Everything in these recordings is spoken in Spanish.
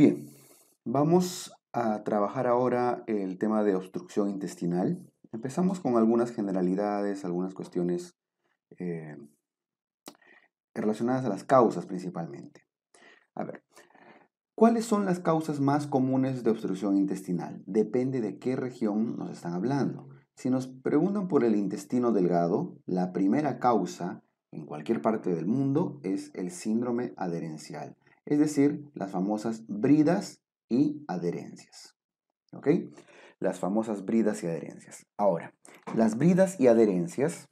Bien, vamos a trabajar ahora el tema de obstrucción intestinal. Empezamos con algunas generalidades, algunas cuestiones eh, relacionadas a las causas principalmente. A ver, ¿cuáles son las causas más comunes de obstrucción intestinal? Depende de qué región nos están hablando. Si nos preguntan por el intestino delgado, la primera causa en cualquier parte del mundo es el síndrome adherencial, es decir, las famosas bridas y adherencias. ¿Ok? Las famosas bridas y adherencias. Ahora, las bridas y adherencias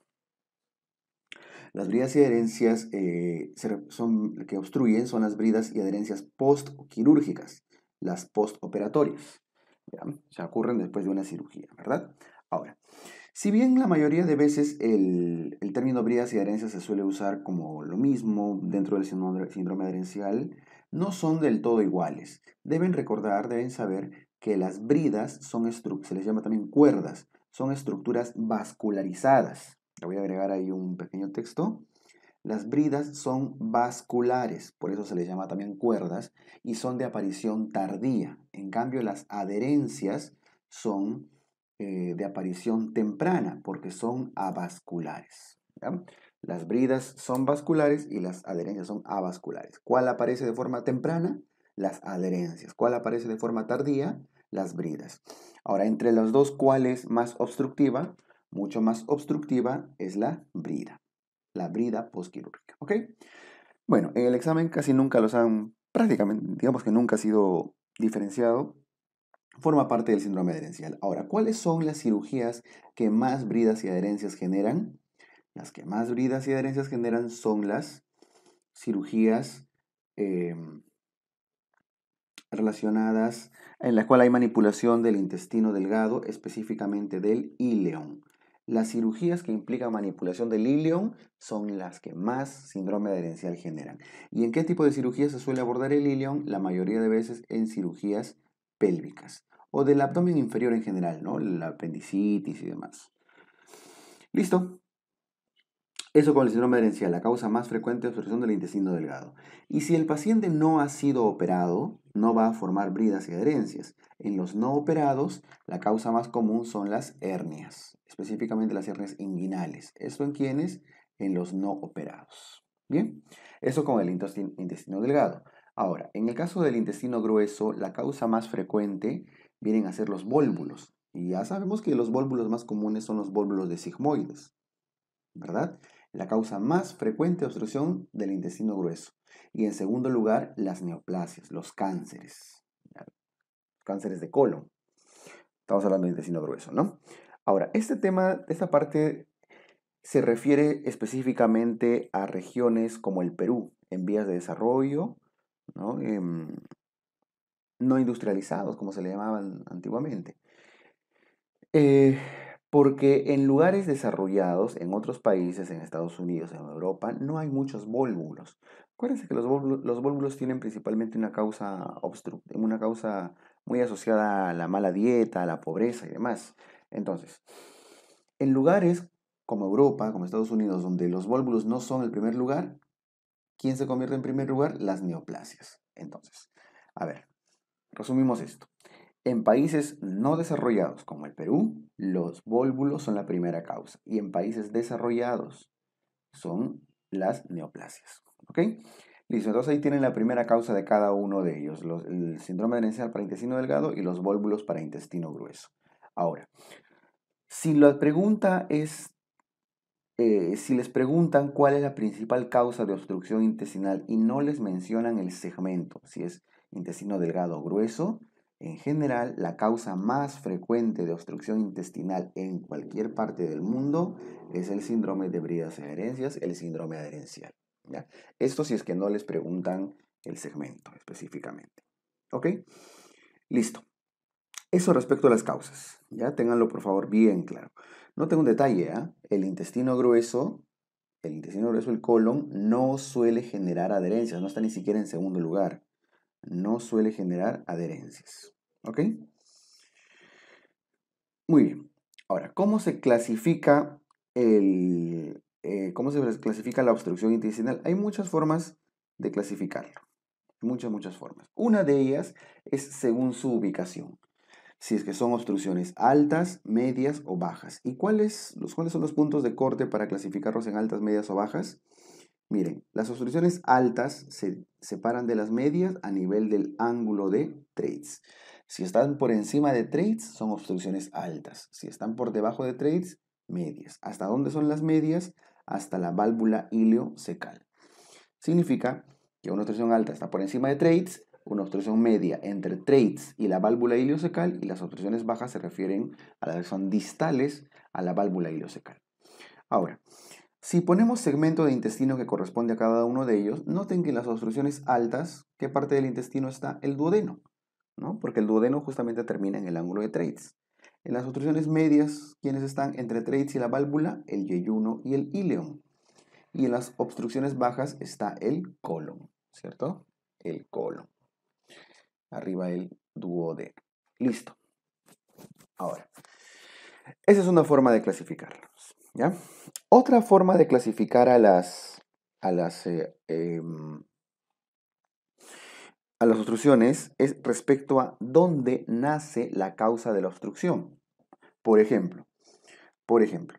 las bridas y adherencias eh, son, que obstruyen son las bridas y adherencias postquirúrgicas, las postoperatorias. Se ocurren después de una cirugía, ¿verdad? Ahora, si bien la mayoría de veces el, término bridas y adherencias se suele usar como lo mismo dentro del síndrome adherencial, no son del todo iguales. Deben recordar, deben saber que las bridas son, se les llama también cuerdas, son estructuras vascularizadas. Le voy a agregar ahí un pequeño texto. Las bridas son vasculares, por eso se les llama también cuerdas, y son de aparición tardía. En cambio, las adherencias son eh, de aparición temprana, porque son avasculares. Las bridas son vasculares y las adherencias son avasculares. ¿Cuál aparece de forma temprana? Las adherencias. ¿Cuál aparece de forma tardía? Las bridas. Ahora, entre los dos, ¿cuál es más obstructiva? Mucho más obstructiva es la brida. La brida postquirúrgica. ¿Ok? Bueno, en el examen casi nunca los han, prácticamente, digamos que nunca ha sido diferenciado forma parte del síndrome adherencial. Ahora, ¿cuáles son las cirugías que más bridas y adherencias generan? Las que más bridas y adherencias generan son las cirugías em, relacionadas en la cual hay manipulación del intestino delgado, específicamente del ileón. Las cirugías que implican manipulación del ileón son las que más síndrome adherencial generan. ¿Y en qué tipo de cirugía se suele abordar el ileón? La mayoría de veces en cirugías pélvicas o del abdomen inferior en general, ¿no? La apendicitis y demás. Listo. Eso con el síndrome adherencial, la causa más frecuente de obstrucción del intestino delgado. Y si el paciente no ha sido operado, no va a formar bridas y adherencias. En los no operados, la causa más común son las hernias, específicamente las hernias inguinales. ¿Esto en quiénes? En los no operados. Bien, eso con el intestino delgado. Ahora, en el caso del intestino grueso, la causa más frecuente vienen a ser los vólvulos. Y ya sabemos que los vólvulos más comunes son los vólvulos de sigmoides, ¿verdad? La causa más frecuente de obstrucción del intestino grueso. Y en segundo lugar, las neoplasias, los cánceres, cánceres de colon. Estamos hablando del intestino grueso, ¿no? Ahora, este tema, esta parte se refiere específicamente a regiones como el Perú, en vías de desarrollo, ¿no? No industrializados, como se le llamaban antiguamente. Eh, porque en lugares desarrollados, en otros países, en Estados Unidos, en Europa, no hay muchos vólvulos. Acuérdense que los vólvulos, tienen principalmente una causa, una causa muy asociada a la mala dieta, a la pobreza y demás. Entonces, en lugares como Europa, como Estados Unidos, donde los vólvulos no son el primer lugar, ¿quién se convierte en primer lugar? Las neoplasias. Entonces, a ver, Resumimos esto. En países no desarrollados como el Perú, los vólvulos son la primera causa y en países desarrollados son las neoplasias. ¿Ok? Listo, entonces ahí tienen la primera causa de cada uno de ellos, el síndrome adherencial para intestino delgado y los vólvulos para intestino grueso. Ahora, si la pregunta es, eh, si les preguntan cuál es la principal causa de obstrucción intestinal y no les mencionan el segmento, si es intestino delgado grueso, en general, la causa más frecuente de obstrucción intestinal en cualquier parte del mundo es el síndrome de bridas adherencias, el síndrome adherencial. ¿ya? Esto si es que no les preguntan el segmento específicamente. ¿Ok? Listo. Eso respecto a las causas. Ya ténganlo por favor bien claro. No tengo un detalle. ¿ah? El intestino grueso, el intestino grueso, el colon, no suele generar adherencias. No está ni siquiera en segundo lugar no suele generar adherencias. ¿Ok? Muy bien. Ahora, ¿cómo se clasifica el, eh, cómo se clasifica la obstrucción intestinal? Hay muchas formas de clasificarlo. Muchas, muchas formas. Una de ellas es según su ubicación. Si es que son obstrucciones altas, medias o bajas. ¿Y cuáles, los, cuáles son los puntos de corte para clasificarlos en altas, medias o bajas? Miren, las obstrucciones altas se separan de las medias a nivel del ángulo de trades. Si están por encima de trades, son obstrucciones altas. Si están por debajo de trades, medias. ¿Hasta dónde son las medias? Hasta la válvula iliocecal. Significa que una obstrucción alta está por encima de trades, una obstrucción media entre trades y la válvula iliocecal, y las obstrucciones bajas se refieren a las que son distales a la válvula iliocecal. Ahora, si ponemos segmento de intestino que corresponde a cada uno de ellos, noten que en las obstrucciones altas, ¿qué parte del intestino está? El duodeno, ¿no? Porque el duodeno justamente termina en el ángulo de Treitz. En las obstrucciones medias, ¿quiénes están entre Treitz y la válvula? El yeyuno y el ileón. Y en las obstrucciones bajas está el colon, ¿cierto? El colon. Arriba el duodeno. Listo. Ahora, esa es una forma de clasificarlos, ¿ya? Otra forma de clasificar a las, a las, eh, em, a las obstrucciones es respecto a dónde nace la causa de la obstrucción. Por ejemplo, por ejemplo,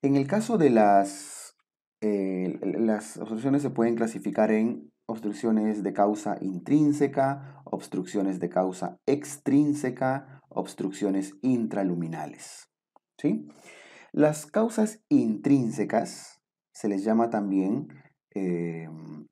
en el caso de las, eh, las obstrucciones se pueden clasificar en obstrucciones de causa intrínseca, obstrucciones de causa extrínseca, obstrucciones intraluminales. ¿Sí? Las causas intrínsecas se les llama también eh,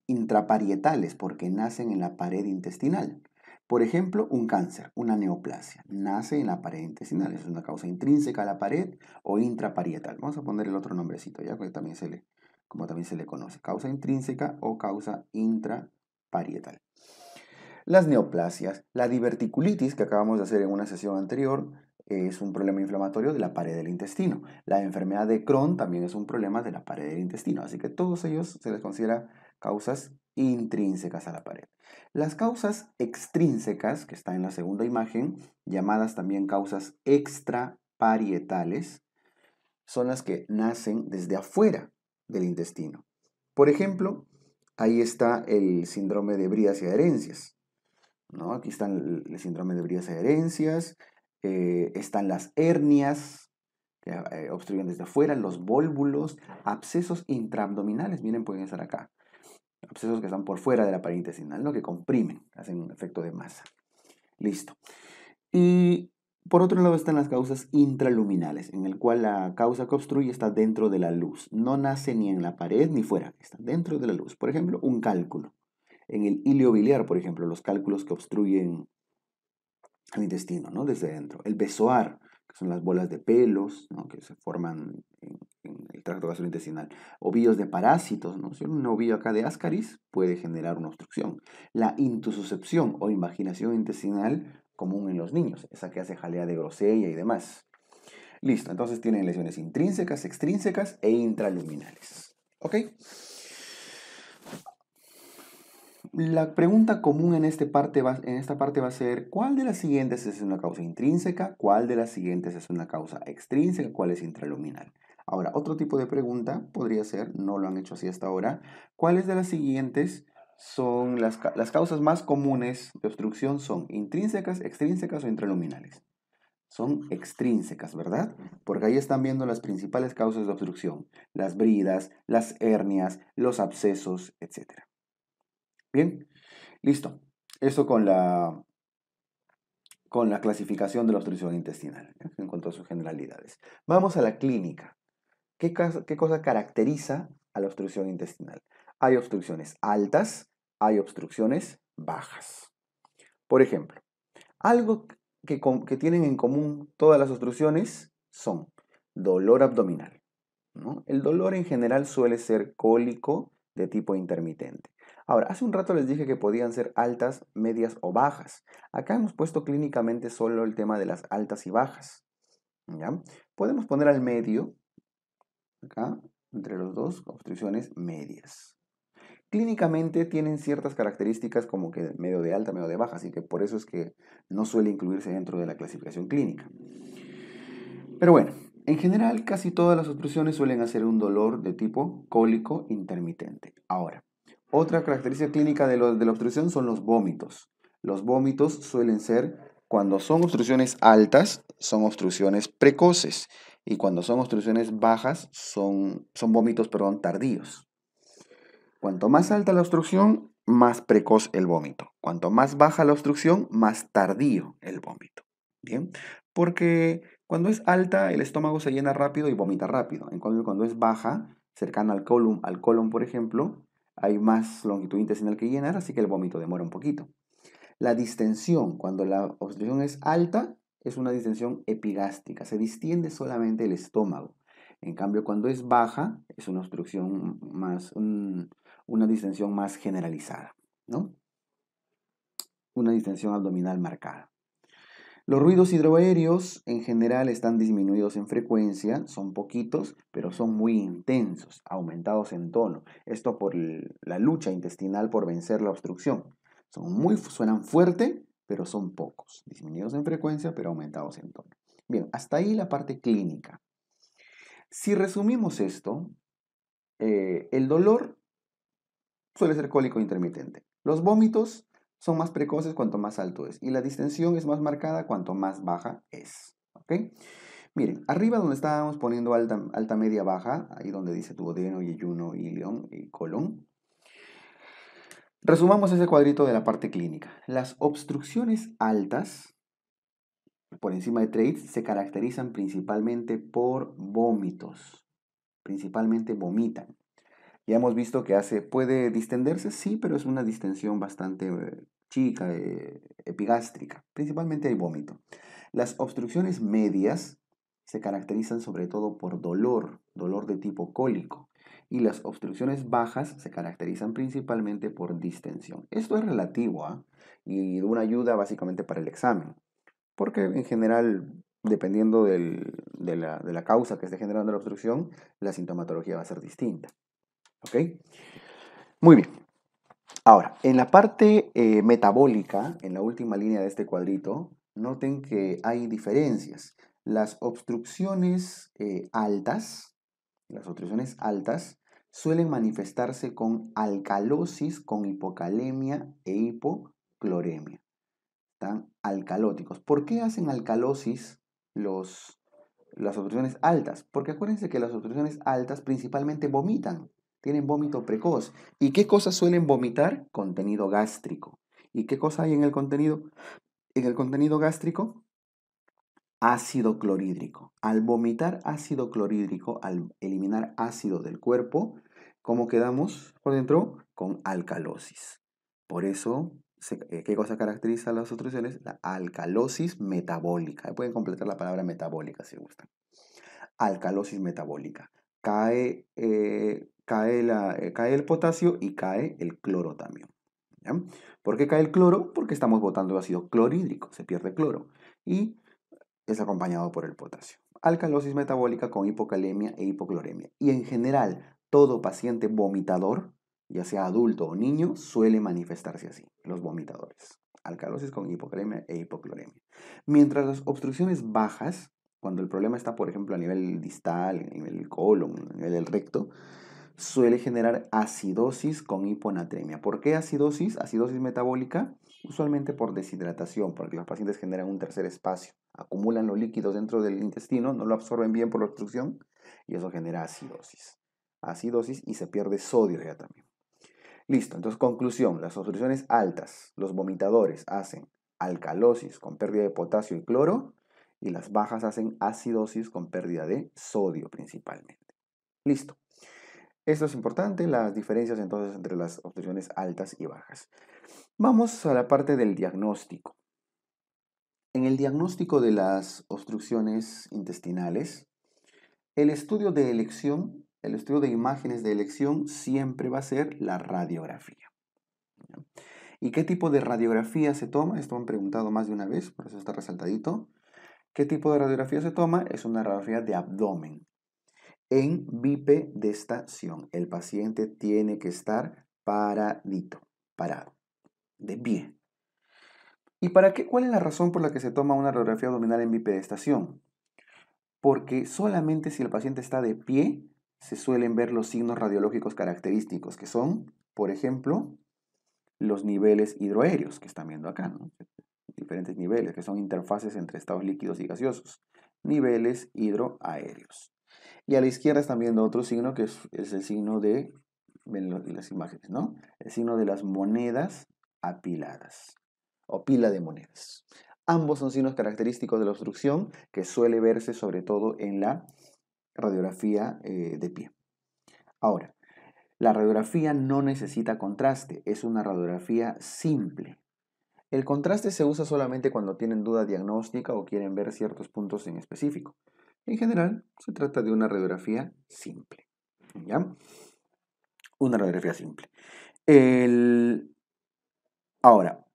intraparietales porque nacen en la pared intestinal. Por ejemplo, un cáncer, una neoplasia, nace en la pared intestinal. Es una causa intrínseca a la pared o intraparietal. Vamos a poner el otro nombrecito, ya que también se le, como también se le conoce, causa intrínseca o causa intraparietal. Las neoplasias, la diverticulitis que acabamos de hacer en una sesión anterior, es un problema inflamatorio de la pared del intestino. La enfermedad de Crohn también es un problema de la pared del intestino. Así que todos ellos se les considera causas intrínsecas a la pared. Las causas extrínsecas, que está en la segunda imagen, llamadas también causas extraparietales, son las que nacen desde afuera del intestino. Por ejemplo, ahí está el síndrome de Brías y herencias. ¿no? Aquí está el síndrome de Brías y herencias, eh, están las hernias que eh, obstruyen desde afuera, los vólvulos, abscesos intraabdominales, miren, pueden estar acá. Abscesos que están por fuera de la pared intestinal, ¿no? que comprimen, hacen un efecto de masa. Listo. Y por otro lado están las causas intraluminales, en el cual la causa que obstruye está dentro de la luz. No nace ni en la pared ni fuera, está dentro de la luz. Por ejemplo, un cálculo. En el ilio biliar, por ejemplo, los cálculos que obstruyen al intestino, ¿no? Desde dentro. El besoar, que son las bolas de pelos, ¿no? Que se forman en, el tracto gastrointestinal. Ovillos de parásitos, ¿no? Si un ovillo acá de ascaris puede generar una obstrucción. La intususcepción o imaginación intestinal común en los niños, esa que hace jalea de grosella y demás. Listo, entonces tienen lesiones intrínsecas, extrínsecas e intraluminales. ¿Ok? La pregunta común en, este en esta parte va a ser, ¿cuál de las siguientes es una causa intrínseca? ¿Cuál de las siguientes es una causa extrínseca? ¿Cuál es intraluminal? Ahora, otro tipo de pregunta podría ser, no lo han hecho así hasta ahora, ¿cuáles de las siguientes son las, las causas más comunes de obstrucción? ¿Son intrínsecas, extrínsecas o intraluminales? Son extrínsecas, ¿verdad? Porque ahí están viendo las principales causas de obstrucción, las bridas, las hernias, los abscesos, etcétera. Bien, listo. Eso con la, con la clasificación de la obstrucción intestinal, en cuanto a sus generalidades. Vamos a la clínica. ¿Qué, ¿Qué cosa caracteriza a la obstrucción intestinal? Hay obstrucciones altas, hay obstrucciones bajas. Por ejemplo, algo que, que, tienen en común todas las obstrucciones son dolor abdominal. El dolor en general suele ser cólico de tipo intermitente. Ahora, hace un rato les dije que podían ser altas, medias o bajas. Acá hemos puesto clínicamente solo el tema de las altas y bajas. ¿ya? Podemos poner al medio, acá, entre los dos, obstrucciones medias. Clínicamente tienen ciertas características como que medio de alta, medio de baja, así que por eso es que no suele incluirse dentro de la clasificación clínica. Pero bueno, en general casi todas las obstrucciones suelen hacer un dolor de tipo cólico intermitente. Ahora, Otra característica clínica de, de la obstrucción son los vómitos. Los vómitos suelen ser, cuando son obstrucciones altas, son obstrucciones precoces. Y cuando son obstrucciones bajas, son, son vómitos, perdón, tardíos. Cuanto más alta la obstrucción, más precoz el vómito. Cuanto más baja la obstrucción, más tardío el vómito. Bien, porque cuando es alta, el estómago se llena rápido y vomita rápido. En cambio, cuando es baja, cercana al colon, al colon, por ejemplo, hay más longitud intestinal que llenar, así que el vómito demora un poquito. La distensión, cuando la obstrucción es alta, es una distensión epigástrica, se distiende solamente el estómago. En cambio, cuando es baja, es una obstrucción más, una distensión más generalizada, ¿no? Una distensión abdominal marcada. Los ruidos hidroaéreos en general están disminuidos en frecuencia, son poquitos, pero son muy intensos, aumentados en tono. Esto por la lucha intestinal por vencer la obstrucción. Son muy, suenan fuerte, pero son pocos. Disminuidos en frecuencia, pero aumentados en tono. Bien, hasta ahí la parte clínica. Si resumimos esto, eh, el dolor suele ser cólico intermitente. Los vómitos son más precoces cuanto más alto es y la distensión es más marcada cuanto más baja es. Miren, arriba donde estábamos poniendo alta, alta media, baja, ahí donde dice duodeno, yeyuno, ilion y colon. Resumamos ese cuadrito de la parte clínica. Las obstrucciones altas, por encima de trades, se caracterizan principalmente por vómitos. Principalmente vomitan. Ya hemos visto que hace, puede distenderse, sí, pero es una distensión bastante eh, chica, eh, epigástrica. Principalmente hay vómito. Las obstrucciones medias se caracterizan sobre todo por dolor, dolor de tipo cólico. Y las obstrucciones bajas se caracterizan principalmente por distensión. Esto es relativo ¿ah? y una ayuda básicamente para el examen. Porque en general, dependiendo de, la, de la causa que esté generando la obstrucción, la sintomatología va a ser distinta. ¿Ok? Muy bien. Ahora, en la parte eh, metabólica, en la última línea de este cuadrito, noten que hay diferencias. Las obstrucciones eh, altas, las obstrucciones altas, suelen manifestarse con alcalosis, con hipocalemia e hipocloremia. Están alcalóticos. ¿Por qué hacen alcalosis los, las obstrucciones altas? Porque acuérdense que las obstrucciones altas principalmente vomitan tienen vómito precoz. ¿Y qué cosas suelen vomitar? Contenido gástrico. ¿Y qué cosa hay en el contenido? En el contenido gástrico, ácido clorhídrico. Al vomitar ácido clorhídrico, al eliminar ácido del cuerpo, ¿cómo quedamos por dentro? Con alcalosis. Por eso, eh, ¿qué cosa caracteriza las obstrucciones? La alcalosis metabólica. Pueden completar la palabra metabólica si gustan. Alcalosis metabólica. Cae eh, cae, la, eh, cae el potasio y cae el cloro también. ¿Por qué cae el cloro? Porque estamos botando ácido clorhídrico, se pierde cloro y es acompañado por el potasio. Alcalosis metabólica con hipocalemia e hipocloremia. Y en general, todo paciente vomitador, ya sea adulto o niño, suele manifestarse así, los vomitadores. Alcalosis con hipocalemia e hipocloremia. Mientras las obstrucciones bajas, cuando el problema está, por ejemplo, a nivel distal, a nivel colon, a nivel del recto, suele generar acidosis con hiponatremia. ¿Por qué acidosis? Acidosis metabólica, usualmente por deshidratación, porque los pacientes generan un tercer espacio, acumulan los líquidos dentro del intestino, no lo absorben bien por la obstrucción y eso genera acidosis. Acidosis y se pierde sodio ya también. Listo, entonces conclusión, las obstrucciones altas, los vomitadores hacen alcalosis con pérdida de potasio y cloro y las bajas hacen acidosis con pérdida de sodio principalmente. Listo. Esto es importante, las diferencias entonces entre las obstrucciones altas y bajas. Vamos a la parte del diagnóstico. En el diagnóstico de las obstrucciones intestinales, el estudio de elección, el estudio de imágenes de elección siempre va a ser la radiografía. ¿Y qué tipo de radiografía se toma? Esto me han preguntado más de una vez, por eso está resaltadito. ¿Qué tipo de radiografía se toma? Es una radiografía de abdomen en bipedestación. El paciente tiene que estar paradito, parado, de pie. ¿Y para qué? ¿Cuál es la razón por la que se toma una radiografía abdominal en bipedestación? Porque solamente si el paciente está de pie se suelen ver los signos radiológicos característicos, que son por ejemplo, los niveles hidroaéreos que están viendo acá, diferentes niveles, que son interfaces entre estados líquidos y gaseosos, niveles hidroaéreos. Y a la izquierda están viendo otro signo que es, el signo de, las imágenes, ¿no? El signo de las monedas apiladas o pila de monedas. Ambos son signos característicos de la obstrucción que suele verse sobre todo en la radiografía eh, de pie. Ahora, la radiografía no necesita contraste, es una radiografía simple. El contraste se usa solamente cuando tienen duda diagnóstica o quieren ver ciertos puntos en específico. En general, se trata de una radiografía simple. ¿Ya? Una radiografía simple. Ahora,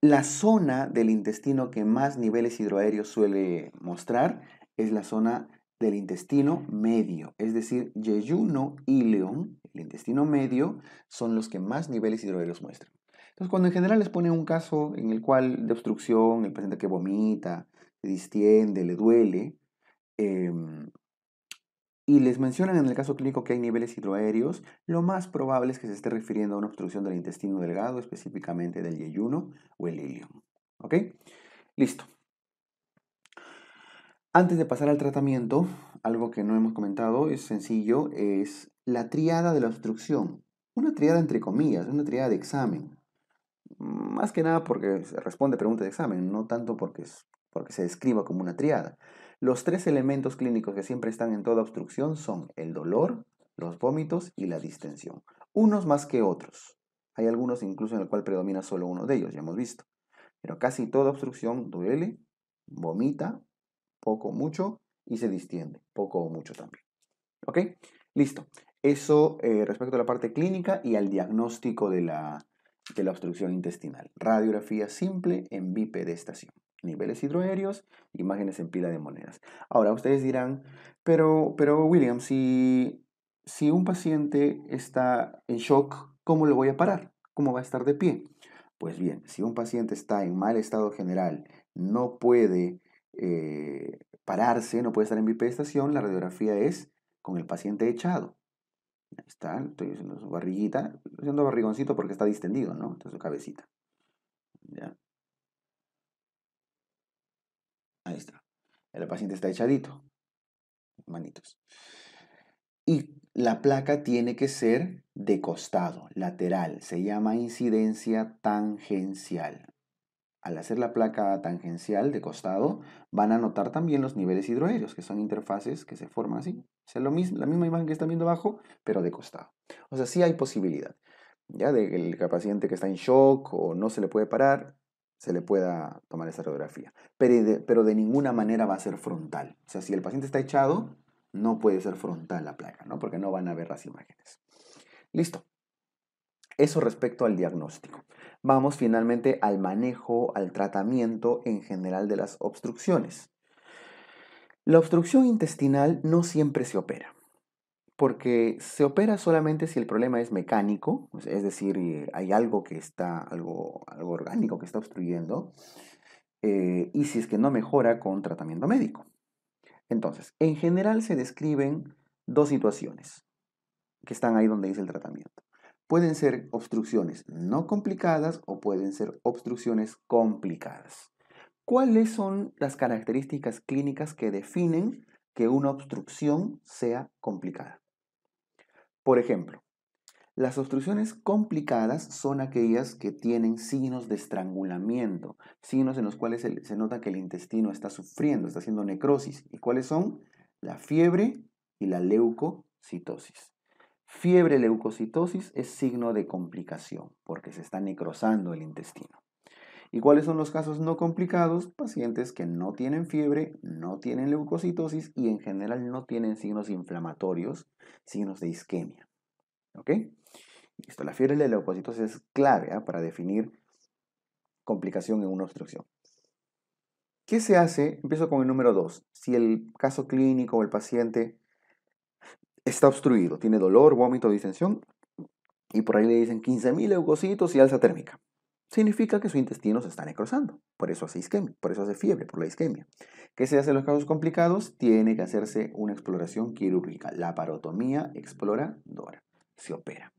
la zona del intestino que más niveles hidroaéreos suele mostrar es la zona del intestino medio, es decir, yeyuno y león, el intestino medio, son los que más niveles hidroaéreos muestran. Entonces, cuando en general les pone un caso en el cual de obstrucción, el paciente que vomita, se distiende, le duele, em, y les mencionan en el caso clínico que hay niveles hidroaéreos, lo más probable es que se esté refiriendo a una obstrucción del intestino delgado, específicamente del yeyuno o el ilion. ¿Ok? Listo. Antes de pasar al tratamiento, algo que no hemos comentado, es sencillo, es la triada de la obstrucción. Una triada entre comillas, una triada de examen. Más que nada porque responde preguntas de examen, no tanto porque, porque se describa como una triada. Los tres elementos clínicos que siempre están en toda obstrucción son el dolor, los vómitos y la distensión. Unos más que otros. Hay algunos incluso en el cual predomina solo uno de ellos, ya hemos visto. Pero casi toda obstrucción duele, vomita, poco o mucho, y se distiende, poco o mucho también. ¿Ok? Listo. Eso eh, respecto a la parte clínica y al diagnóstico de la, de la obstrucción intestinal. Radiografía simple en bipedestación. Niveles hidroaéreos, imágenes en pila de monedas. Ahora, ustedes dirán, pero, pero William, si, si un paciente está en shock, ¿cómo lo voy a parar? ¿Cómo va a estar de pie? Pues bien, si un paciente está en mal estado general, no puede eh, pararse, no puede estar en bipedestación, la radiografía es con el paciente echado. Ahí está, estoy haciendo su barriguita, estoy haciendo barrigoncito porque está distendido, ¿no? Entonces su cabecita. ¿Ya? Ahí está. El paciente está echadito. Manitos. Y la placa tiene que ser de costado, lateral. Se llama incidencia tangencial. Al hacer la placa tangencial de costado, van a notar también los niveles hidroaéreos, que son interfaces que se forman así. Es lo mismo, la misma imagen que están viendo abajo, pero de costado. O sea, sí hay posibilidad. Ya del paciente que está en shock o no se le puede parar, se le pueda tomar esa radiografía. Pero de, pero de ninguna manera va a ser frontal. O sea, si el paciente está echado, no puede ser frontal la placa, ¿no? Porque no van a ver las imágenes. Listo. Eso respecto al diagnóstico. Vamos finalmente al manejo, al tratamiento en general de las obstrucciones. La obstrucción intestinal no siempre se opera, porque se opera solamente si el problema es mecánico, es decir, eh, hay algo que está, algo, algo orgánico que está obstruyendo, eh, y si es que no mejora con tratamiento médico. Entonces, en general se describen dos situaciones que están ahí donde dice el tratamiento. Pueden ser obstrucciones no complicadas o pueden ser obstrucciones complicadas. ¿Cuáles son las características clínicas que definen que una obstrucción sea complicada? Por ejemplo, las obstrucciones complicadas son aquellas que tienen signos de estrangulamiento, signos en los cuales se, nota que el intestino está sufriendo, está haciendo necrosis. ¿Y cuáles son? La fiebre y la leucocitosis. Fiebre leucocitosis es signo de complicación porque se está necrosando el intestino. ¿Y cuáles son los casos no complicados? Pacientes que no tienen fiebre, no tienen leucocitosis y en general no tienen signos inflamatorios, signos de isquemia. ¿Ok? Listo, la fiebre y la leucocitosis es clave ¿ah? para definir complicación en una obstrucción. ¿Qué se hace? Empiezo con el número 2. Si el caso clínico o el paciente está obstruido, tiene dolor, vómito, distensión, y por ahí le dicen 15.000 leucocitos y alza térmica. Significa que su intestino se está necrosando, por eso hace isquemia, por eso hace fiebre, por la isquemia. ¿Qué se hace en los casos complicados? Tiene que hacerse una exploración quirúrgica, la parotomía exploradora. Se opera.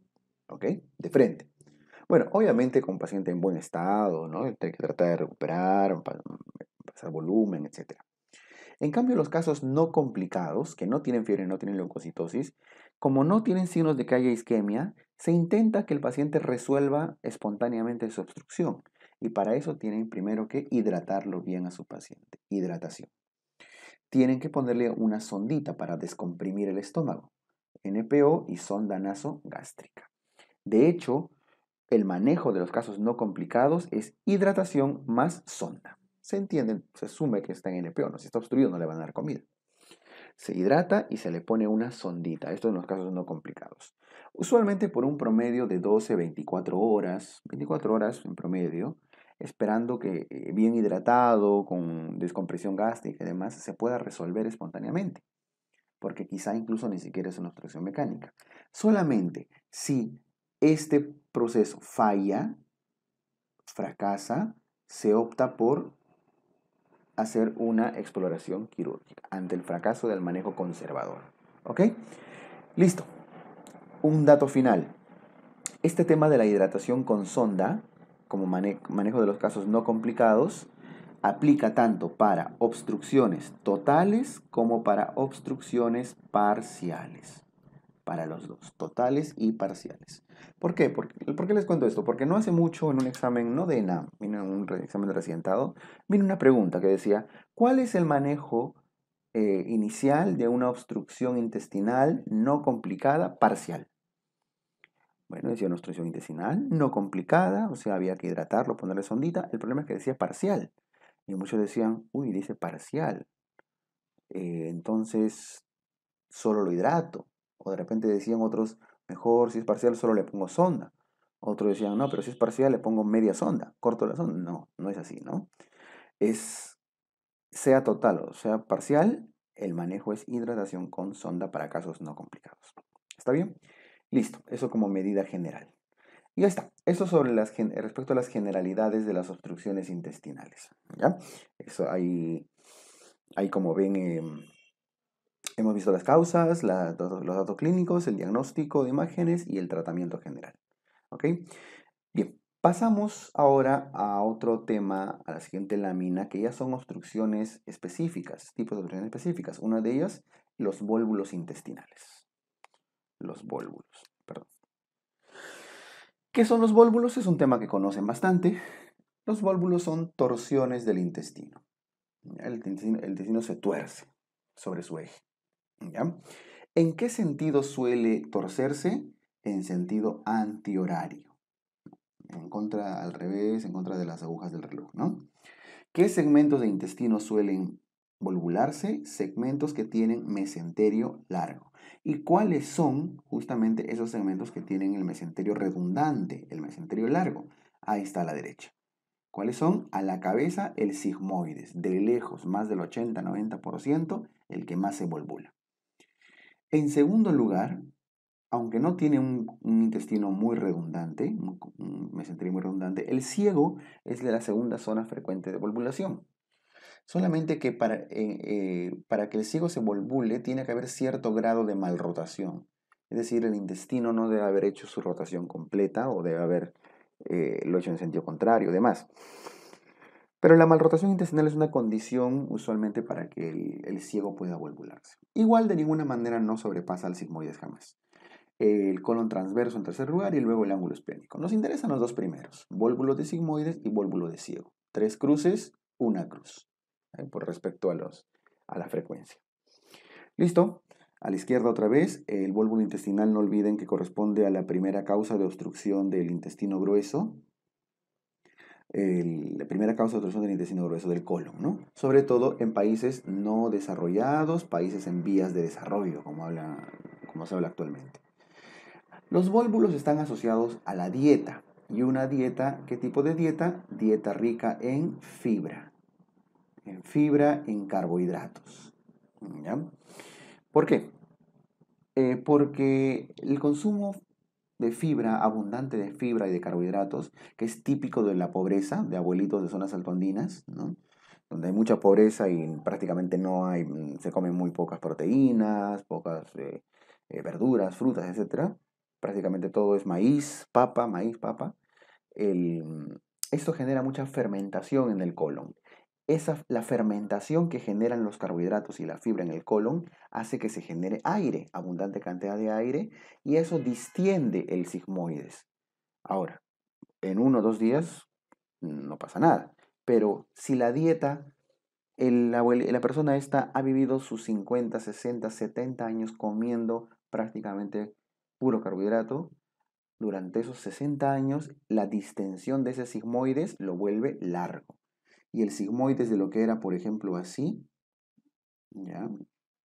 ¿ok? De frente. Bueno, obviamente con un paciente en buen estado, ¿no? Hay que tratar de recuperar, pasar volumen, etc. En cambio, los casos no complicados, que no tienen fiebre, no tienen leucocitosis, como no tienen signos de que haya isquemia, se intenta que el paciente resuelva espontáneamente su obstrucción. Y para eso tienen primero que hidratarlo bien a su paciente. Hidratación. Tienen que ponerle una sondita para descomprimir el estómago. NPO y sonda nasogástrica. De hecho, el manejo de los casos no complicados es hidratación más sonda. Se entiende, se asume que está en NPO, no si está obstruido no le van a dar comida. Se hidrata y se le pone una sondita, esto en los casos no complicados. Usualmente por un promedio de 12, 24 horas, 24 horas en promedio, esperando que eh, bien hidratado, con descompresión gástrica y demás, se pueda resolver espontáneamente. Porque quizá incluso ni siquiera es una obstrucción mecánica. Solamente si este proceso falla, fracasa, se opta por hacer una exploración quirúrgica ante el fracaso del manejo conservador. ¿Ok? Listo. Un dato final. Este tema de la hidratación con sonda, como manejo de los casos no complicados, aplica tanto para obstrucciones totales como para obstrucciones parciales. Para los dos, totales y parciales. ¿Por qué? ¿Por, qué les cuento esto? Porque no hace mucho en un examen, no de ENAM, en un examen de recientado, vino una pregunta que decía, ¿cuál es el manejo eh, inicial de una obstrucción intestinal no complicada parcial? Bueno, decía una obstrucción intestinal no complicada, o sea, había que hidratarlo, ponerle sondita. El problema es que decía parcial. Y muchos decían, uy, dice parcial. Eh, entonces, solo lo hidrato. O de repente decían otros, mejor si es parcial solo le pongo sonda. Otros decían, no, pero si es parcial le pongo media sonda, corto la sonda. No, no es así, ¿no? Es, sea total o sea parcial, el manejo es hidratación con sonda para casos no complicados. ¿Está bien? Listo, eso como medida general. Y ya está. Eso sobre las, respecto a las generalidades de las obstrucciones intestinales. ¿ya? Eso ahí, ahí como ven, em, hemos visto las causas, los datos clínicos, el diagnóstico de imágenes y el tratamiento general. ¿Ok? Bien, pasamos ahora a otro tema, a la siguiente lámina, que ya son obstrucciones específicas, tipos de obstrucciones específicas. Una de ellas, los vólvulos intestinales los vólvulos. Perdón. ¿Qué son los vólvulos? Es un tema que conocen bastante. Los vólvulos son torsiones del intestino. El intestino, se tuerce sobre su eje. ¿En qué sentido suele torcerse? En sentido antihorario. En contra, al revés, en contra de las agujas del reloj, ¿no? ¿Qué segmentos de intestino suelen volvularse? Segmentos que tienen mesenterio largo. ¿Y cuáles son justamente esos segmentos que tienen el mesenterio redundante, el mesenterio largo? Ahí está a la derecha. ¿Cuáles son? A la cabeza el sigmoides, de lejos, más del 80-90%, el que más se volvula. En segundo lugar, aunque no tiene un, intestino muy redundante, un mesenterio muy redundante, el ciego es de la segunda zona frecuente de volvulación. Solamente que para, eh, eh, para que el ciego se volvule tiene que haber cierto grado de malrotación. Es decir, el intestino no debe haber hecho su rotación completa o debe haber eh, lo hecho en sentido contrario, demás. Pero la malrotación intestinal es una condición usualmente para que el, el, ciego pueda volvularse. Igual de ninguna manera no sobrepasa al sigmoides jamás. El colon transverso en tercer lugar y luego el ángulo esplénico. Nos interesan los dos primeros, vólvulo de sigmoides y vólvulo de ciego. Tres cruces, una cruz. ¿eh? por respecto a, los, a la frecuencia. Listo. A la izquierda otra vez, el vólvulo intestinal no olviden que corresponde a la primera causa de obstrucción del intestino grueso. La primera causa de obstrucción del intestino grueso del colon, ¿no? Sobre todo en países no desarrollados, países en vías de desarrollo, como, habla, como se habla actualmente. Los vólvulos están asociados a la dieta. ¿Y una dieta? ¿Qué tipo de dieta? Dieta rica en fibra en fibra, en carbohidratos. ¿Por qué? Eh, porque el consumo de fibra, abundante de fibra y de carbohidratos, que es típico de la pobreza, de abuelitos de zonas altoandinas, donde hay mucha pobreza y prácticamente no hay, se comen muy pocas proteínas, pocas eh, eh, verduras, frutas, etc. prácticamente todo es maíz, papa, maíz, papa, esto genera mucha fermentación en el colon. La fermentación que generan los carbohidratos y la fibra en el colon hace que se genere aire, abundante cantidad de aire, y eso distiende el sigmoides. Ahora, en uno o dos días no pasa nada, pero si la dieta, la persona esta ha vivido sus 50, 60, 70 años comiendo prácticamente puro carbohidrato, durante esos 60 años la distensión de ese sigmoides lo vuelve largo. Y el sigmoides de lo que era, por ejemplo, así, ¿ya?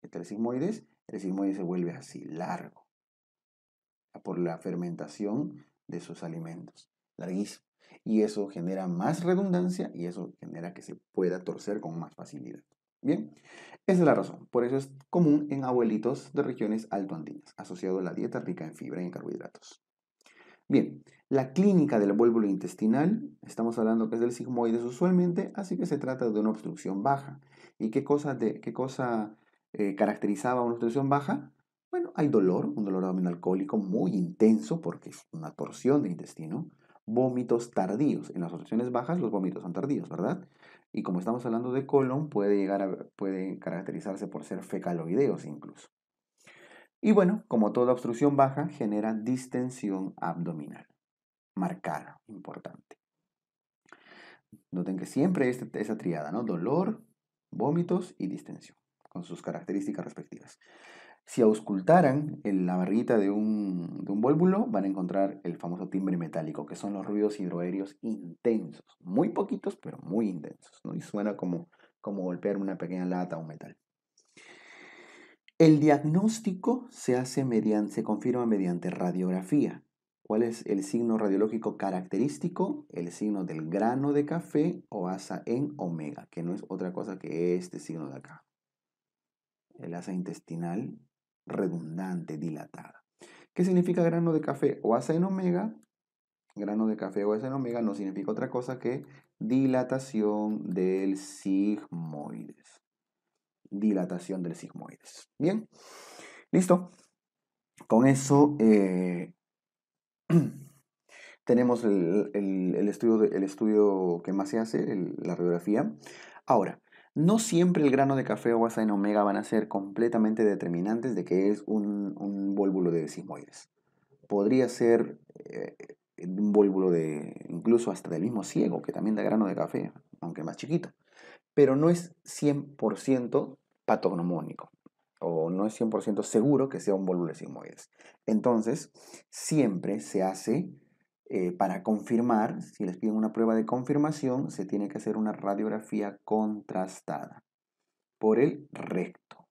El sigmoides, el sigmoides se vuelve así, largo, por la fermentación de sus alimentos, larguísimo. Y eso genera más redundancia y eso genera que se pueda torcer con más facilidad. Bien, esa es la razón. Por eso es común en abuelitos de regiones altoandinas, asociado a la dieta rica en fibra y en carbohidratos. Bien, la clínica del vuélvulo intestinal, estamos hablando que es del sigmoides usualmente, así que se trata de una obstrucción baja. ¿Y qué cosa, de, qué cosa eh, caracterizaba una obstrucción baja? Bueno, hay dolor, un dolor abdominal alcohólico muy intenso porque es una torsión del intestino, vómitos tardíos. En las obstrucciones bajas los vómitos son tardíos, ¿verdad? Y como estamos hablando de colon, puede llegar a, puede caracterizarse por ser fecaloideos incluso. Y bueno, como toda obstrucción baja, genera distensión abdominal. Marcada, importante. Noten que siempre es esa triada, ¿no? Dolor, vómitos y distensión, con sus características respectivas. Si auscultaran en la barrita de un, de un válvulo, van a encontrar el famoso timbre metálico, que son los ruidos hidroaéreos intensos. Muy poquitos, pero muy intensos. ¿no? Y suena como, como golpear una pequeña lata o metal. El diagnóstico se hace mediante, se confirma mediante radiografía. ¿Cuál es el signo radiológico característico? El signo del grano de café o asa en omega, que no es otra cosa que este signo de acá. El asa intestinal redundante, dilatada. ¿Qué significa grano de café o asa en omega? Grano de café o asa en omega no significa otra cosa que dilatación del sigmoides. Dilatación del sigmoides. Bien, listo. Con eso eh, tenemos el, estudio, el estudio que más se hace, la radiografía. Ahora, no siempre el grano de café o asa en omega van a ser completamente determinantes de que es un, un vólvulo de sigmoides. Podría ser eh, un vólvulo de incluso hasta del mismo ciego, que también da grano de café, aunque más chiquito. Pero no es 100% patognomónico o no es 100% seguro que sea un de sigmoides. Entonces, siempre se hace eh, para confirmar, si les piden una prueba de confirmación, se tiene que hacer una radiografía contrastada por el recto.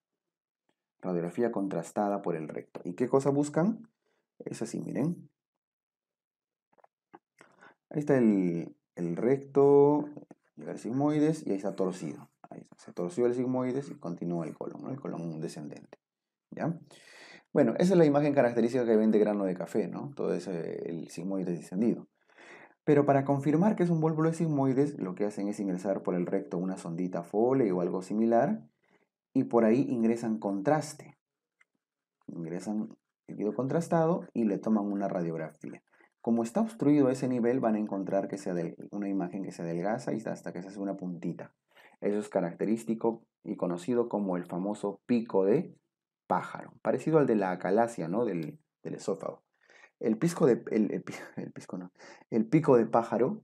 Radiografía contrastada por el recto. ¿Y qué cosa buscan? Es así, miren. Ahí está el, recto, llega el sigmoides y ahí está torcido. Ahí se torció el sigmoides y continúa el colon, el colon descendente. ¿Ya? Bueno, esa es la imagen característica que ven de grano de café, ¿no? Todo ese, el sigmoides descendido. Pero para confirmar que es un vólvulo de sigmoides, lo que hacen es ingresar por el recto una sondita Foley o algo similar y por ahí ingresan contraste. Ingresan líquido contrastado y le toman una radiografía. Como está obstruido ese nivel, van a encontrar que sea una imagen que se adelgaza y hasta que se hace una puntita. Eso es característico y conocido como el famoso pico de pájaro, parecido al de la acalasia, ¿no? Del, esófago. El, pisco de, el, pisco, no, el pico de pájaro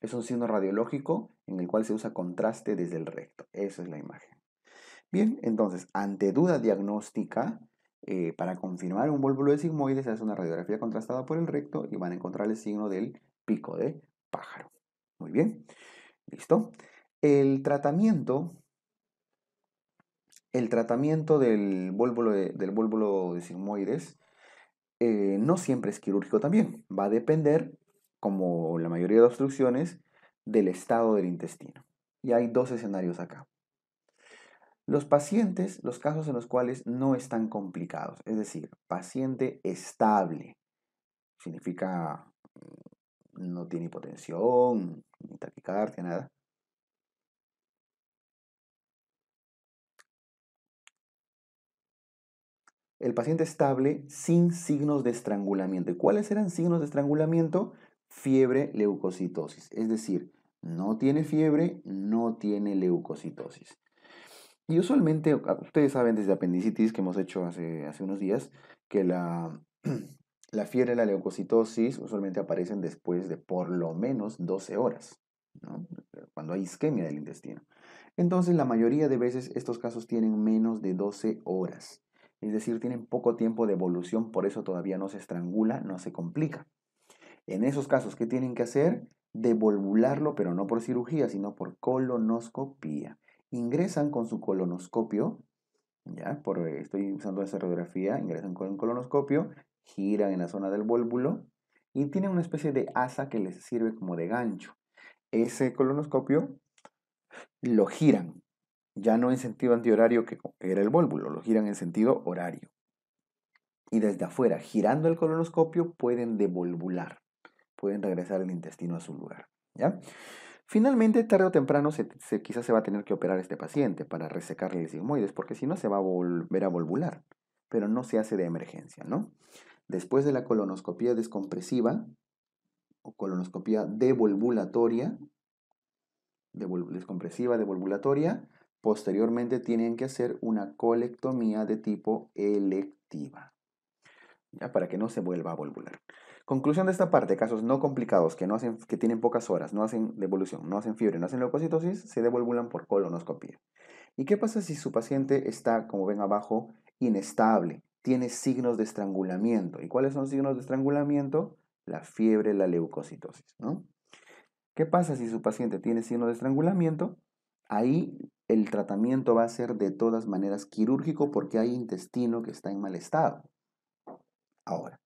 es un signo radiológico en el cual se usa contraste desde el recto. Esa es la imagen. Bien, entonces, ante duda diagnóstica, eh, para confirmar un vólvulo de sigmoides se hace una radiografía contrastada por el recto y van a encontrar el signo del pico de pájaro. Muy bien, listo. El tratamiento el tratamiento del vólvulo de, del de sigmoides eh, no siempre es quirúrgico también. Va a depender, como la mayoría de obstrucciones, del estado del intestino. Y hay dos escenarios acá. Los pacientes, los casos en los cuales no están complicados, es decir, paciente estable, significa mm, no tiene hipotensión, ni taquicardia, nada. El paciente estable sin signos de estrangulamiento. ¿Y cuáles eran signos de estrangulamiento? Fiebre, leucocitosis. Es decir, no tiene fiebre, no tiene leucocitosis. Y usualmente, ustedes saben desde apendicitis que hemos hecho hace, unos días, que la, la fiebre y la leucocitosis usualmente aparecen después de por lo menos 12 horas, cuando hay isquemia del intestino. Entonces, la mayoría de veces estos casos tienen menos de 12 horas. Es decir, tienen poco tiempo de evolución, por eso todavía no se estrangula, no se complica. En esos casos, ¿qué tienen que hacer? Devolvularlo, pero no por cirugía, sino por colonoscopía. Ingresan con su colonoscopio, ya, por, estoy usando esa radiografía, ingresan con el colonoscopio, giran en la zona del vólvulo y tienen una especie de asa que les sirve como de gancho. Ese colonoscopio lo giran, ya no en sentido antihorario que era el vólvulo, lo giran en sentido horario. Y desde afuera, girando el colonoscopio, pueden devolvular, pueden regresar el intestino a su lugar. ¿ya? Finalmente, tarde o temprano, se, quizás se va a tener que operar este paciente para resecarle el sigmoides, porque si no se va a volver a volvular, pero no se hace de emergencia, ¿no? Después de la colonoscopía descompresiva o colonoscopía devolvulatoria, descompresiva devolvulatoria, posteriormente tienen que hacer una colectomía de tipo electiva, ya para que no se vuelva a volvular. Conclusión de esta parte, casos no complicados que, no hacen, que tienen pocas horas, no hacen devolución, no hacen fiebre, no hacen leucocitosis, se devolvulan por colonoscopia. ¿Y qué pasa si su paciente está, como ven abajo, inestable, tiene signos de estrangulamiento? ¿Y cuáles son signos de estrangulamiento? La fiebre, la leucocitosis, ¿no? ¿Qué pasa si su paciente tiene signos de estrangulamiento? Ahí el tratamiento va a ser de todas maneras quirúrgico porque hay intestino que está en mal estado. Ahora,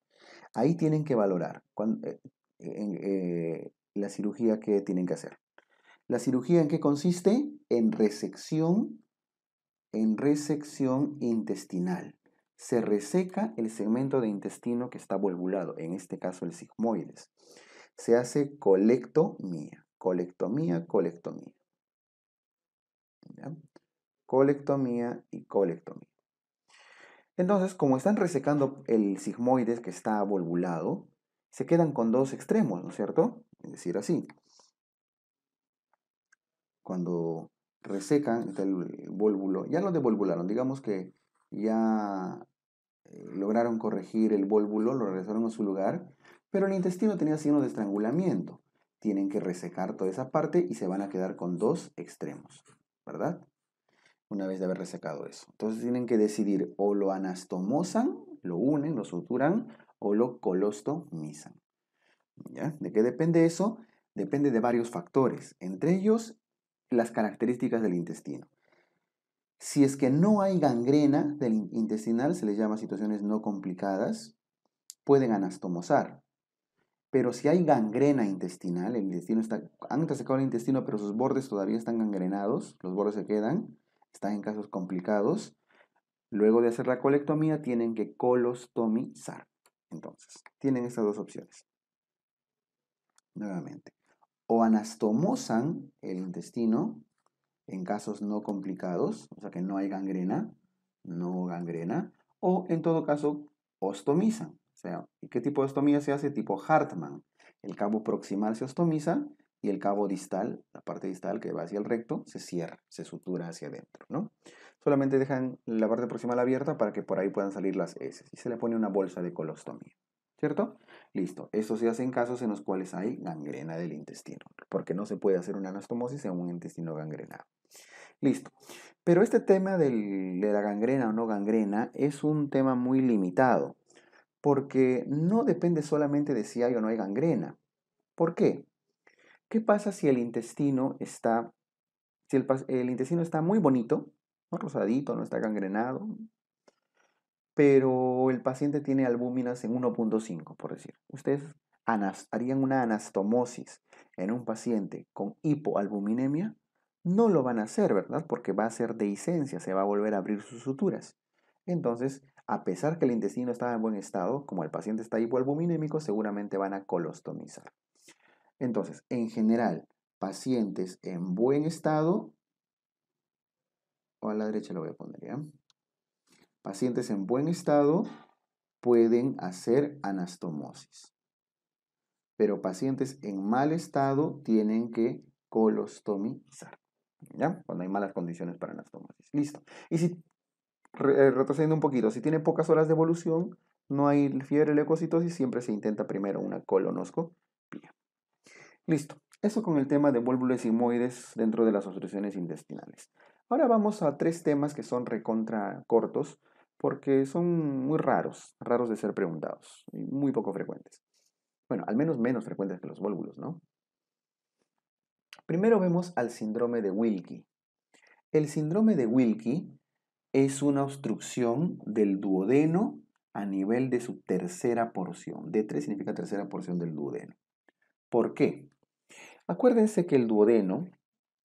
Ahí tienen que valorar eh, eh, la cirugía que tienen que hacer. ¿La cirugía en qué consiste? En resección, en resección intestinal. Se reseca el segmento de intestino que está volvulado, en este caso el sigmoides. Se hace colectomía, colectomía, colectomía. Colectomía y colectomía. Entonces, como están resecando el sigmoides que está volvulado, se quedan con dos extremos, ¿no es cierto? Es decir, así. Cuando resecan el vólvulo, ya lo devolvularon, digamos que ya eh, lograron corregir el vólvulo, lo regresaron a su lugar, pero el intestino tenía signos de estrangulamiento. Tienen que resecar toda esa parte y se van a quedar con dos extremos, ¿verdad? Una vez de haber resecado eso. Entonces tienen que decidir o lo anastomosan, lo unen, lo suturan, o lo colostomizan. ¿Ya? ¿De qué depende eso? Depende de varios factores, entre ellos las características del intestino. Si es que no hay gangrena del intestinal, se les llama situaciones no complicadas, pueden anastomosar. Pero si hay gangrena intestinal, el intestino está, han resecado el intestino, pero sus bordes todavía están gangrenados, los bordes se quedan, están en casos complicados, luego de hacer la colectomía tienen que colostomizar. Entonces, tienen estas dos opciones. Nuevamente, o anastomosan el intestino en casos no complicados, o sea que no hay gangrena, no gangrena, o en todo caso ostomizan. O sea, ¿y qué tipo de ostomía se hace? Tipo Hartmann. El cabo proximal se ostomiza y el cabo distal, la parte distal que va hacia el recto, se cierra, se sutura hacia adentro, ¿no? Solamente dejan la parte proximal abierta para que por ahí puedan salir las heces y se le pone una bolsa de colostomía, ¿cierto? Listo, esto se hace en casos en los cuales hay gangrena del intestino, porque no se puede hacer una anastomosis en un intestino gangrenado. Listo. Pero este tema de la gangrena o no gangrena es un tema muy limitado, porque no depende solamente de si hay o no hay gangrena. ¿Por qué? ¿Qué pasa si el intestino está, si el, intestino está muy bonito, rosadito, no está gangrenado, pero el paciente tiene albúminas en 1.5, por decir. Ustedes harían una anastomosis en un paciente con hipoalbuminemia, no lo van a hacer, ¿verdad? Porque va a ser dehiscencia, se va a volver a abrir sus suturas. Entonces, a pesar que el intestino está en buen estado, como el paciente está hipoalbuminémico, seguramente van a colostomizar. Entonces, en general, pacientes en buen estado, o a la derecha lo voy a poner, ¿ya? Pacientes en buen estado pueden hacer anastomosis. Pero pacientes en mal estado tienen que colostomizar. ¿Ya? Cuando hay malas condiciones para anastomosis. Listo. Y si, eh, retrocediendo un poquito, si tiene pocas horas de evolución, no hay fiebre leucocitosis, siempre se intenta primero una colonoscopia. Listo. Eso con el tema de válvulas sigmoides dentro de las obstrucciones intestinales. Ahora vamos a tres temas que son recontra cortos porque son muy raros, raros de ser preguntados y muy poco frecuentes. Bueno, al menos menos frecuentes que los válvulos, ¿no? Primero vemos al síndrome de Wilkie. El síndrome de Wilkie es una obstrucción del duodeno a nivel de su tercera porción. D3 significa tercera porción del duodeno. ¿Por qué? Acuérdense que el duodeno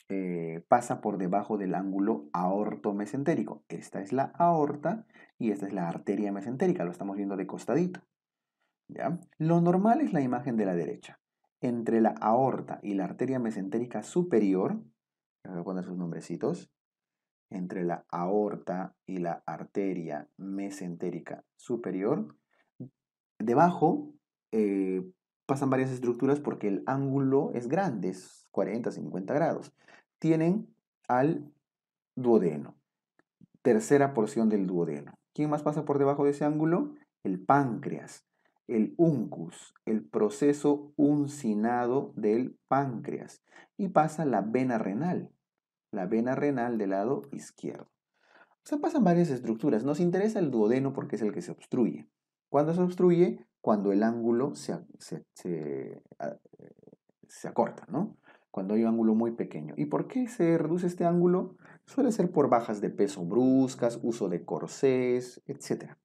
eh, pasa por debajo del ángulo aorto-mesentérico. Esta es la aorta y esta es la arteria mesentérica. Lo estamos viendo de costadito. ¿ya? Lo normal es la imagen de la derecha. Entre la aorta y la arteria mesentérica superior, voy a sus nombrecitos, entre la aorta y la arteria mesentérica superior, debajo eh, pasan varias estructuras porque el ángulo es grande, es 40, 50 grados. Tienen al duodeno, tercera porción del duodeno. ¿Quién más pasa por debajo de ese ángulo? El páncreas, el uncus, el proceso uncinado del páncreas. Y pasa la vena renal, la vena renal del lado izquierdo. O sea, pasan varias estructuras. Nos interesa el duodeno porque es el que se obstruye. ¿Cuándo se obstruye? Cuando el ángulo se, se, ah, se acorta, ¿no? Cuando hay un ángulo muy pequeño. ¿Y por qué se reduce este ángulo? Suele ser por bajas de peso bruscas, uso de corsés, etc.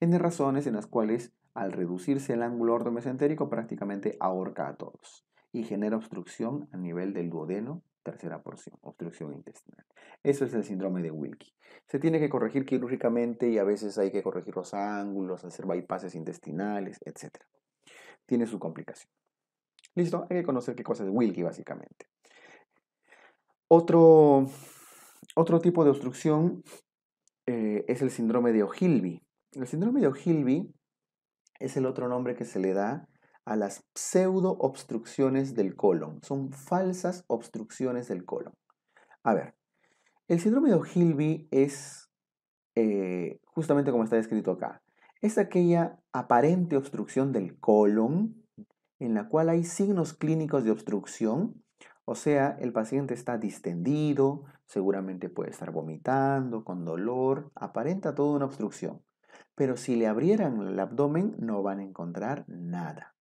N razones en las cuales al reducirse el ángulo ortomesentérico prácticamente ahorca a todos y genera obstrucción a nivel del duodeno, tercera porción, obstrucción intestinal. Eso es el síndrome de Wilkie. Se tiene que corregir quirúrgicamente y a veces hay que corregir los ángulos, hacer bypasses intestinales, etc. Tiene su complicación. Listo, hay que conocer qué cosa es Wilkie básicamente. Otro, otro tipo de obstrucción eh, es el síndrome de Ogilvy. El síndrome de Ogilvy es el otro nombre que se le da a las pseudo obstrucciones del colon. Son falsas obstrucciones del colon. A ver, el síndrome de Ogilvy es eh, justamente como está descrito acá. Es aquella aparente obstrucción del colon en la cual hay signos clínicos de obstrucción, o sea, el paciente está distendido, seguramente puede estar vomitando, con dolor, aparenta toda una obstrucción. Pero si le abrieran el abdomen no van a encontrar nada.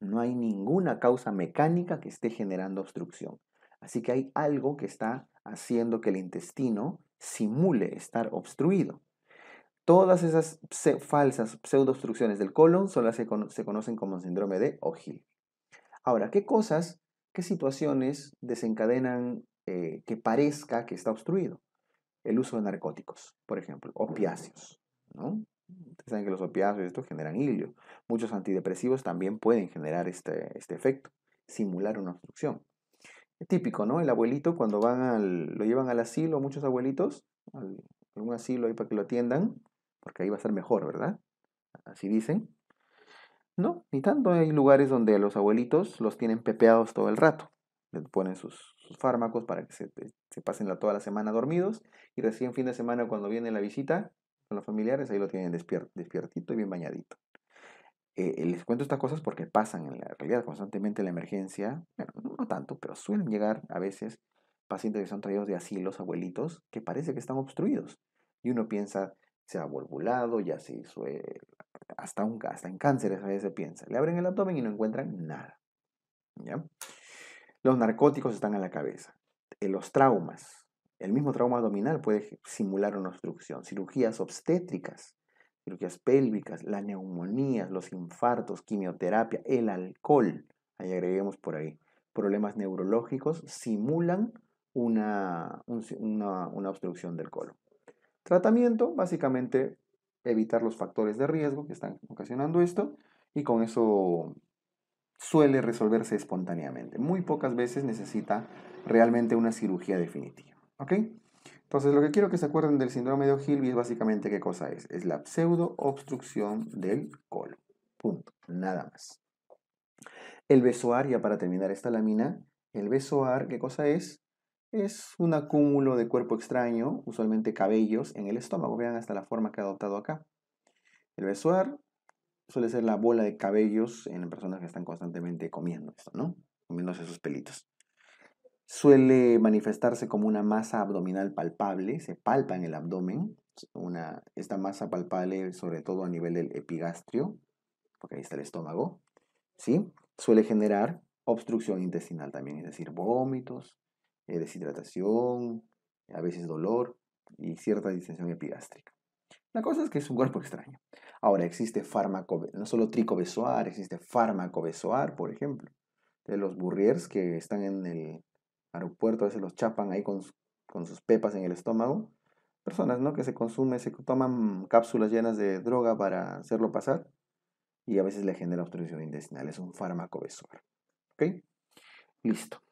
No hay ninguna causa mecánica que esté generando obstrucción. Así que hay algo que está haciendo que el intestino simule estar obstruido. Todas esas falsas pseudoobstrucciones del colon son las que se conocen como síndrome de Ogilvy. Ahora, ¿qué cosas, qué situaciones desencadenan eh, que parezca que está obstruido? El uso de narcóticos, por ejemplo, opiáceos. ¿no? Ustedes saben que los opiáceos estos generan hilio. Muchos antidepresivos también pueden generar este, este efecto, simular una obstrucción. Es típico, ¿no? El abuelito cuando van al, lo llevan al asilo, muchos abuelitos, a un asilo ahí para que lo atiendan, porque ahí va a ser mejor, ¿verdad? Así dicen. No, ni tanto. Hay lugares donde los abuelitos los tienen pepeados todo el rato. Les ponen sus, fármacos para que se, pasen toda la semana dormidos y recién fin de semana cuando viene la visita los familiares, ahí lo tienen despiertito y bien bañadito. Eh, les cuento estas cosas porque pasan en la realidad constantemente en la emergencia. Bueno, no tanto, pero suelen llegar a veces pacientes que son traídos de asilos, abuelitos, que parece que están obstruidos. Y uno piensa, se ha volvulado, ya se hizo, eh, hasta, un, hasta en cánceres a veces se piensa. Le abren el abdomen y no encuentran nada. Los narcóticos están en la cabeza. Eh, los traumas. El mismo trauma abdominal puede simular una obstrucción. Cirugías obstétricas, cirugías pélvicas, la neumonía, los infartos, quimioterapia, el alcohol. Ahí agreguemos por ahí. Problemas neurológicos simulan una, una obstrucción del colon. Tratamiento, básicamente evitar los factores de riesgo que están ocasionando esto y con eso suele resolverse espontáneamente. Muy pocas veces necesita realmente una cirugía definitiva. ¿Ok? Entonces, lo que quiero que se acuerden del síndrome de Ogilvy es básicamente qué cosa es. Es la pseudo obstrucción del colon. Punto. Nada más. El besoar, ya para terminar esta lámina, el besoar, ¿qué cosa es? Es un acúmulo de cuerpo extraño, usualmente cabellos, en el estómago. Vean hasta la forma que ha adoptado acá. El besoar suele ser la bola de cabellos en personas que están constantemente comiendo esto, ¿no? Comiéndose sus pelitos. Suele manifestarse como una masa abdominal palpable, se palpa en el abdomen, una, esta masa palpable sobre todo a nivel del epigastrio, porque ahí está el estómago, ¿sí? Suele generar obstrucción intestinal también, es decir, vómitos, eh, deshidratación, a veces dolor y cierta distensión epigástrica. La cosa es que es un cuerpo extraño. Ahora existe fármaco, no solo tricobesoar, existe fármaco besoar, por ejemplo. De los burriers que están en el aeropuerto, a veces los chapan ahí con, sus pepas en el estómago. Personas, ¿no? Que se consumen, se toman cápsulas llenas de droga para hacerlo pasar y a veces le genera obstrucción intestinal. Es un fármaco besoar. ¿Ok? Listo.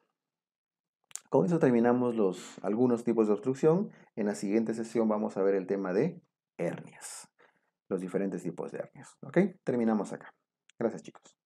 Con eso terminamos los, algunos tipos de obstrucción. En la siguiente sesión vamos a ver el tema de hernias. Los diferentes tipos de hernias. ¿Ok? Terminamos acá. Gracias chicos.